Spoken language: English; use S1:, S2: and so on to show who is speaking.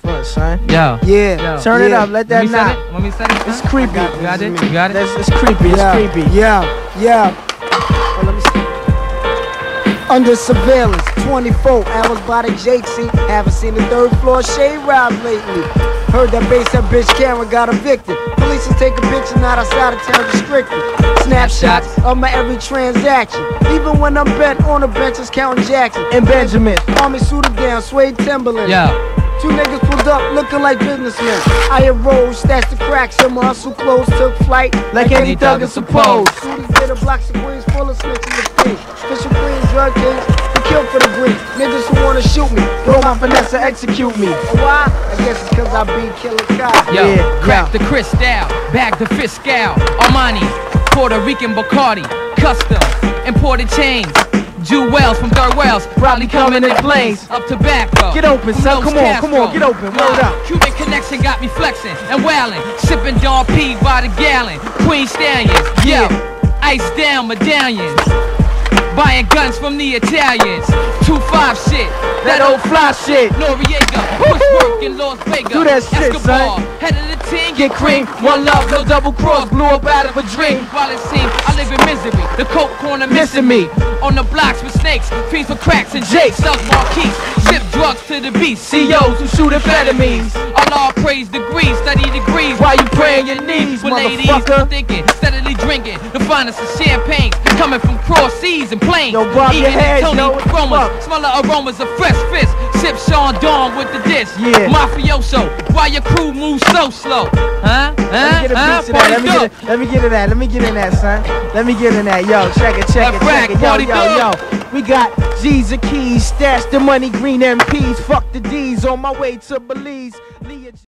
S1: What, son?
S2: Yo.
S1: Yeah,
S2: Yo.
S1: turn it up. Let
S2: Let
S1: that
S2: me
S1: knock.
S2: it? Want me set it?
S1: It's creepy.
S2: You got it? You got it?
S1: That's, it's creepy. It's
S3: yeah,
S1: creepy.
S3: Yeah, yeah. Oh, let me see. Under surveillance, 24 hours by the Jake seat. Haven't seen the third floor shade rob lately. Heard that base that bitch Karen got evicted. Police is taking pictures not outside of town restricted. Snapshots of my every transaction. Even when I'm bent on the benches counting Jackson.
S1: And Benjamin.
S3: Army suited down, suede Timberland.
S2: Yo.
S3: Two niggas pulled up looking like businessmen. I arose, stashed the cracks in my hustle clothes, took flight
S1: Like any thug is supposed.
S3: Did a blocks of queens full of snitches and things. Fisher queens, drug kings, who kill for the green. Niggas who wanna shoot me,
S1: Throw my finesse and execute me.
S3: why? I guess it's cause I be killer cops.
S2: Yo,
S1: Yeah,
S2: crack
S1: yeah.
S2: the crystal, bag the fiscal, Armani, Puerto Rican Bacardi, custom, imported chains, jewels from third wells, probably coming in planes, up to tobacco.
S1: Get open, son. Come on, come on, get open.
S2: Nah,
S1: up.
S2: Cuban connection got me flexing and wailing, sipping Don P by the gallon, Queen Stallions, yo, ice down medallions. Buying guns from the Italians. 2-5 shit.
S1: That old fly shit.
S2: Noriega, Bushwork in Las Vegas.
S1: Do that shit,
S2: Escobar,
S1: son.
S2: Head of the team,
S1: Get cream, one love, no double cross. Blew up out of a dream.
S2: While it seems I live in misery, the coke corner missing me. On the blocks with snakes, fiends for cracks and jakes, stuck marquees, ship to the beast.
S1: CEOs who shoot amphetamines.
S2: Allah praise degrees, study degrees.
S1: Why you praying your knees,
S2: With ladies
S1: motherfucker?
S2: thinking, steadily drinking the finest of champagne, coming from cross seas and plains.
S1: Yo, bob your head,
S2: Tony
S1: yo, what the
S2: aromas,
S1: fuck?
S2: smell aromas of fresh fish. Sip Sean Dawn with the disc.
S1: Yeah.
S2: Mafioso, why your crew moves so slow? Huh? Huh?
S1: Let me get
S2: huh?
S1: piece of that. Let me get, it, let me get in that. Let me get in that, son. Let me get in that. Yo, check it, check it, check it. Yo, yo, yo. We got G's and keys, stash the money, green MPs. Fuck the D's on my way to Belize.